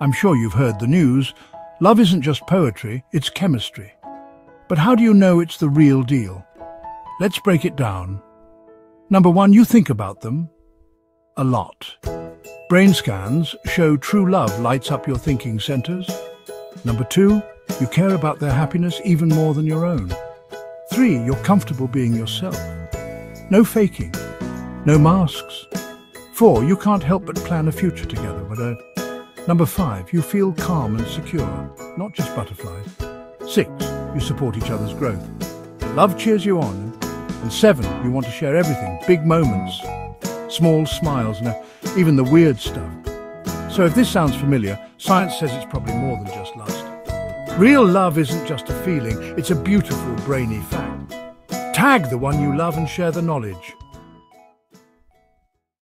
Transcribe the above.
I'm sure you've heard the news. Love isn't just poetry, it's chemistry. But how do you know it's the real deal? Let's break it down. Number one, you think about them a lot. Brain scans show true love lights up your thinking centers. Number two, you care about their happiness even more than your own. Three, you're comfortable being yourself. No faking, no masks. Four, you can't help but plan a future together. Number five, you feel calm and secure, not just butterflies. Six, you support each other's growth. Love cheers you on. And seven, you want to share everything, big moments, small smiles, and even the weird stuff. So if this sounds familiar, science says it's probably more than just lust. Real love isn't just a feeling, it's a beautiful, brainy fact. Tag the one you love and share the knowledge.